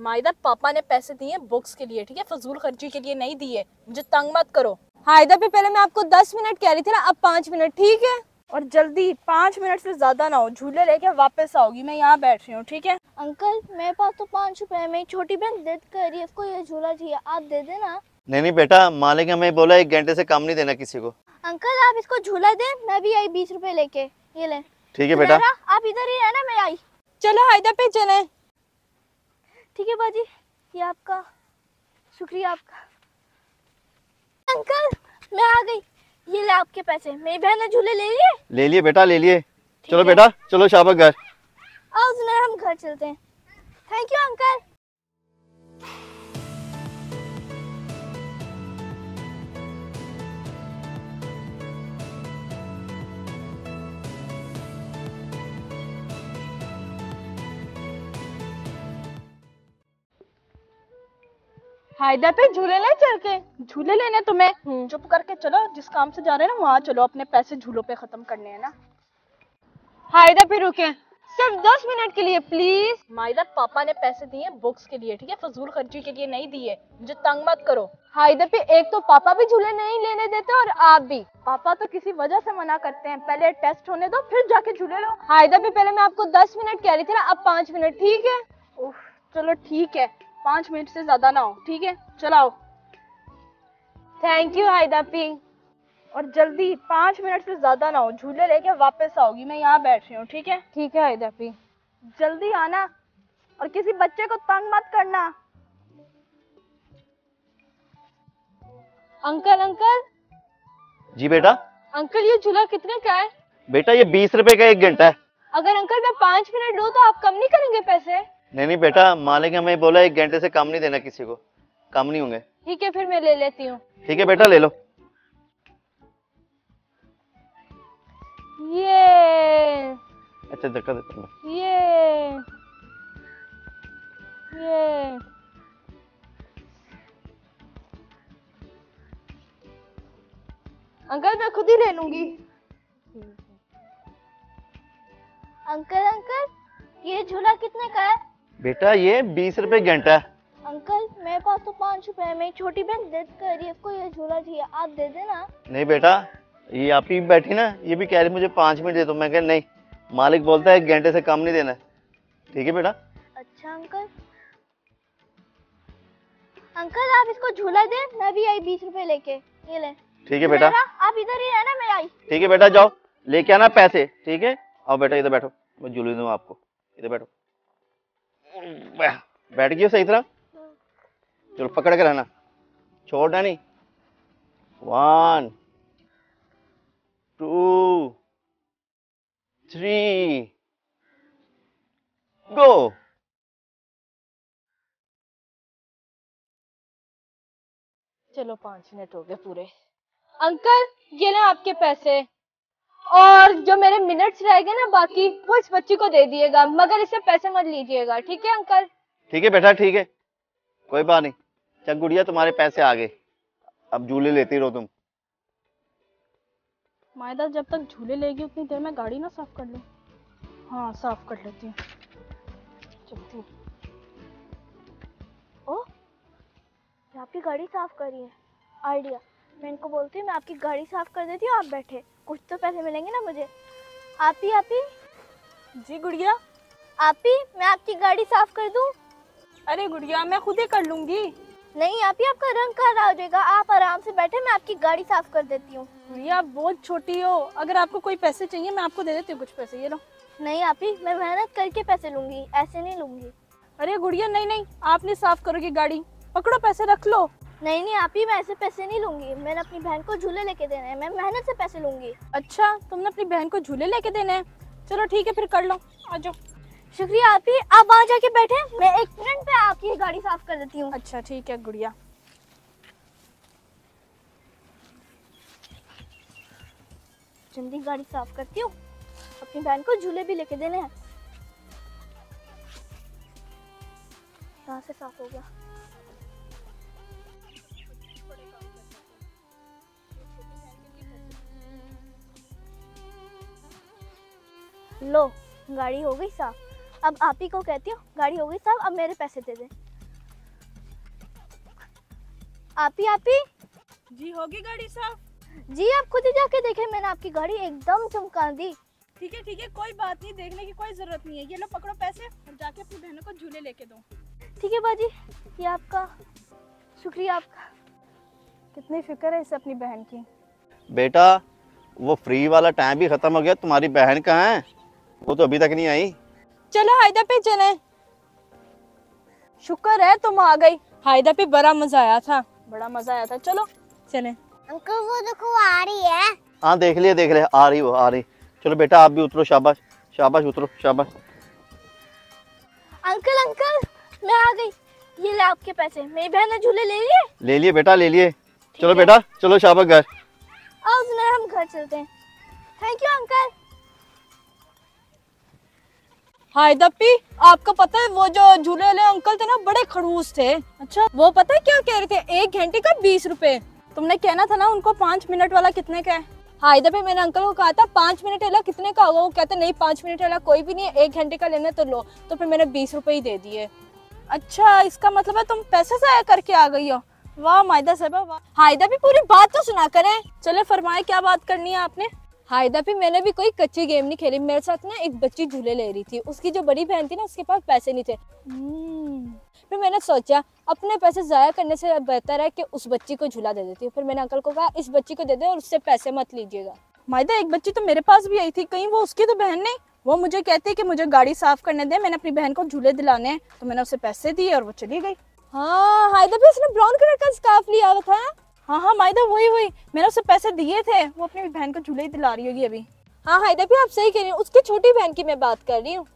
माइदा पापा ने पैसे दिए बुक्स के लिए ठीक है? फजूल खर्ची के लिए नहीं दिए। मुझे तंग मत करो। हायदा पे पहले मैं आपको दस मिनट कह रही थी ना अब पाँच मिनट ठीक है? और जल्दी पाँच मिनट से ज़्यादा ना हो। झूले लेके वापस आओगी मैं यहाँ बैठ रही हूँ ठीक है? अंकल मेरे पास तो पाँच रुपए है मेरी छोटी बहन जिद कर रही है उसको ये झूला चाहिए आप दे देना। नहीं नहीं बेटा मालिक हमें बोला एक घंटे से कम नहीं देना किसी को। अंकल आप इसको झूला दे मैं भी आई बीस रुपए लेके ये ले। ठीक है बेटा। आप इधर ही रहना मैं आई। चलो हायदा पे चले। ठीक है बाजी? ये आपका। शुक्रिया आपका। अंकल मैं आ गई। ये ले आपके पैसे। मेरी बहन ने झूले ले लिए? ले लिए बेटा ले लिए। चलो बेटा चलो शाबाश घर। आओ सुना हम घर चलते हैं। थैंक यू अंकल हायदा पे झूले ले चल के झूले लेने तुम्हें। चुप करके चलो जिस काम से जा रहे हैं ना वहाँ चलो अपने पैसे झूलों पे खत्म करने हैं ना। हायदा पे रुके। सिर्फ़ दस मिनट के लिए प्लीज़ माइदा पापा ने पैसे दिए बुक्स के लिए ठीक है? फजूल खर्ची के लिए नहीं दिए। मुझे तंग मत करो। हायदा पे एक तो पापा भी झूले नहीं लेने देते और आप भी। पापा तो किसी वजह से मना करते हैं। पहले टेस्ट होने दो फिर जाके झूले लो। हायदा पे पहले मैं आपको दस मिनट कह रही थी ना अब पाँच मिनट ठीक है? उफ, चलो ठीक है। पाँच मिनट से ज़्यादा ना हो ठीक है? चलाओ थैंक यू हायदा पी और जल्दी पाँच मिनट से ज़्यादा ना हो झूले लेके वापस आओगी मैं यहाँ बैठ रही हूँ ठीक है? ठीक है हायदा पी जल्दी आना और किसी बच्चे को तंग मत करना। अंकल अंकल जी बेटा। अंकल ये झूला कितने का है? बेटा ये बीस रुपए का एक घंटा है। अगर अंकल मैं पाँच मिनट लूँ तो आप कम नहीं करेंगे पैसे? नहीं नहीं बेटा मालिक हमें बोला एक घंटे से कम नहीं देना किसी को। कम नहीं होंगे। ठीक है फिर मैं ले लेती हूँ। ठीक है बेटा ले लो। ये। अच्छा धक्का देता हूँ मैं। ये। ये। अंकल मैं खुद ही ले लूँगी। अंकल अंकल ये झूला कितने का है? बेटा ये बीस रुपए घंटा। है अंकल मेरे पास तो पाँच रुपए है। मेरी छोटी बहन जिद कर रही है। उसको ये झूला चाहिए। आप दे देना। नहीं बेटा ये आप ही बैठी ना ये भी कह रही मुझे पाँच मिनट दे दो। मैं कह नहीं मालिक बोलता है एक घंटे से कम नहीं देना ठीक है बेटा? अच्छा अंकल। अंकल आप इसको झूला दे मैं भी आई बीस रुपए लेके। ये ले। ठीक है बेटा। आप इधर ही रहना मैं आई। ठीक है बेटा जाओ। लेके आना पैसे। ठीक है? आओ बेटा इधर बैठो। मैं झूले दूँ आपको। इधर बैठो। बैठ- गई सही तरह? चलो पकड़ के रहना। छोड़ना नहीं वन टू थ्री गो चलो पाँच मिनट हो गए पूरे। अंकल, ये ना आपके पैसे। और जो मेरे मिनट्स रह गए ना बाकी वो इस बच्ची को दे दिएगा मगर इससे पैसे मत लीजिएगा ठीक है अंकल? ठीक है बेटा ठीक है। कोई बात नहीं। चल गुड़िया तुम्हारे पैसे आ गए। अब झूले लेती रहो तुम। मायदा जब तक झूले लेगी उतनी देर में गाड़ी ना साफ़ कर लूँ। हाँ साफ़ कर लेती हूँ। चलती हूँ। ओ आपकी गाड़ी साफ़ करी है। आइडिया। मैं इनको बोलती हूँ मैं आपकी गाड़ी साफ़ कर देती हूँ आप बैठे। कुछ तो पैसे मिलेंगे ना मुझे। आप ही आप ही। जी गुड़िया। आप ही मैं आपकी गाड़ी साफ़ कर दूँ? अरे गुड़िया मैं खुद ही कर लूँगी। नहीं आप ही आपका रंग खराब हो जाएगा। आप आराम से बैठे मैं आपकी गाड़ी साफ़ कर देती हूँ। गुड़िया आप बहुत छोटी हो। अगर आपको कोई पैसे चाहिए मैं आपको दे देती हूँ कुछ पैसे ये लो। नहीं आप ही मैं मेहनत करके पैसे लूँगी ऐसे नहीं लूँगी। अरे गुड़िया नहीं नहीं आप नहीं साफ़ करोगी गाड़ी। पकड़ो पैसे रख लो। नहीं नहीं आप ही मैं ऐसे पैसे नहीं लूँगी। मैंने अपनी बहन को झूले लेके देने हैं। मैं मेहनत से पैसे लूँगी। अच्छा तुमने अपनी बहन को झूले लेके देने हैं? चलो ठीक है फिर कर लो। आ जाओ। शुक्रिया आप ही आप वहाँ जाके बैठे मैं एक मिनट में आपकी गाड़ी साफ़ कर देती हूँ। अच्छा ठीक है गुड़िया। जल्दी गाड़ी साफ़ करती हूँ। अपनी बहन को झूले भी लेके देने हैं। यहाँ से साफ़ हो लो गाड़ी हो गई साफ़। अब आप ही को कहती हूँ गाड़ी हो गई साफ़ अब मेरे पैसे दे दे। आप ही आप ही? जी होगी गाड़ी साफ़। जी आप खुद ही जाके देखें मैंने आपकी गाड़ी एकदम चमका दी। ठीक है ठीक है कोई बात नहीं देखने की कोई ज़रूरत नहीं है। ये लो पकड़ो पैसे और जाके अपनी बहनों को झूले लेके दो। ठीक है बाजी ये आपका शुक्रिया आपका। कितनी फ़िक्र है इसे अपनी बहन की। बेटा वो फ्री वाला टाइम भी खत्म हो गया तुम्हारी बहन कहाँ है? वो तो अभी तक नहीं आई। चलो हायदा पे चले। शुक्र है तुम आ गई। हायदा पे बड़ा मज़ा आया था। बड़ा मज़ा आया था। चलो चले। अंकल वो देखो आ रही है। हाँ देख लिया देख लिया आ रही वो आ रही। चलो बेटा आप भी उतरो शाबाश। शाबाश उतरो शाबाश। अंकल अंकल मैं आ गई। ये ले आपके पैसे। मेरी बहन ने झूले ले लिए? ले लिए बेटा ले लिए। चलो बेटा चलो शाबाश घर। आओ सुना हम घर चलते हैं। थैंक यू अंकल हायदा पी आपको पता है, वो जो झूले वाले अंकल थे ना, बड़े खड़ूस थे। अच्छा वो पता है क्या कह रहे थे? एक घंटे का बीस रुपए। तुमने कहना था ना, उनको पाँच मिनट वाला कितने का है? हायदा पे मैंने अंकल को कहा था, पाँच मिनट वाला कितने का? होगा वो कहते, नहीं, पाँच मिनट वाला कोई भी नहीं है, एक घंटे का लेना तो लो। तो फिर मैंने बीस रुपए ही दे दिए। अच्छा इसका मतलब है तुम पैसे जाया करके आ गई हो। वाह मायदा साहबा, वाह। हायदा भी पूरी बात तो सुना करें। चले, फरमाए, क्या बात करनी है आपने? हायदा भी मैंने भी कोई कच्ची गेम नहीं खेली। मेरे साथ ना एक बच्ची झूले ले रही थी। उसकी जो बड़ी बहन थी ना उसके पास पैसे नहीं थे। हम्म, फिर मैंने सोचा अपने पैसे जाया करने से बेहतर है कि उस बच्ची को झूला दे देती हूँ। फिर मैंने अंकल को कहा इस बच्ची को दे दे और उससे पैसे मत लीजिएगा। मायदा एक बच्ची तो मेरे पास भी आई थी। कहीं वो उसकी तो बहन नहीं। वो मुझे कहती है कि मुझे गाड़ी साफ़ करने दे मैंने अपनी बहन को झूले दिलाने हैं। तो मैंने उसे पैसे दिए और वो चली गई। हाँ हायदा भी उसने ब्राउन कलर का स्कार्फ लिया हुआ था। हाँ हाँ मायदा वही वही। मैंने उसे पैसे दिए थे। वो अपनी बहन को झूले ही दिला रही होगी अभी। हाँ हायदा भी आप सही कह रही हो। उसकी छोटी बहन की मैं बात कर रही हूँ।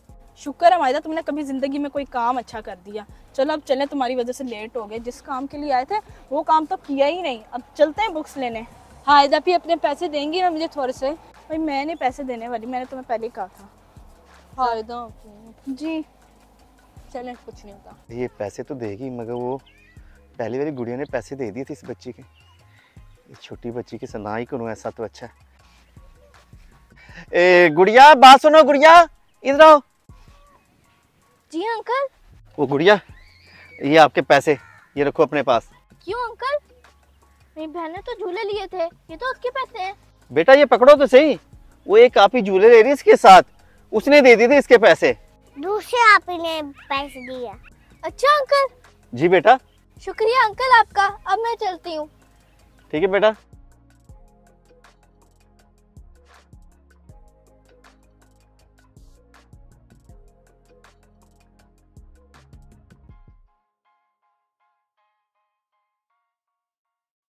शुक्र है मायदा तुमने कभी ज़िंदगी में कोई काम अच्छा कर दिया। चलो, अब चलें, तुम्हारी वजह से लेट हो गए। जिस काम के लिए आए थे, वो काम तो किया ही नहीं। अब चलते हैं बुक्स लेने। हायदा भी अपने पैसे देंगी ना मुझे थोड़े से। भाई, मैंने पैसे देने वाली, मैंने तुम्हें पहले ही कहा था। हायदा जी। चले, कुछ नहीं होता। ये पैसे तो देगी, मगर वो पहली वाली गुड़िया ने पैसे दे दिए थे इस बच्ची के। छोटी बच्ची के ना ही करूँ ऐसा तो अच्छा ए गुड़िया बात सुनो गुड़िया इधर आओ। जी अंकल। वो गुड़िया ये आपके पैसे ये रखो अपने पास। क्यों अंकल? मेरी बहन ने तो झूले लिए थे ये तो उसके पैसे हैं। बेटा ये पकड़ो तो सही वो एक आप ही झूले ले रही है इसके साथ उसने दे दिए थे इसके पैसे। दूसरे आप ने पैसे दिए। अच्छा अंकल। जी बेटा। शुक्रिया अंकल आपका अब मैं चलती हूँ। ठीक है बेटा?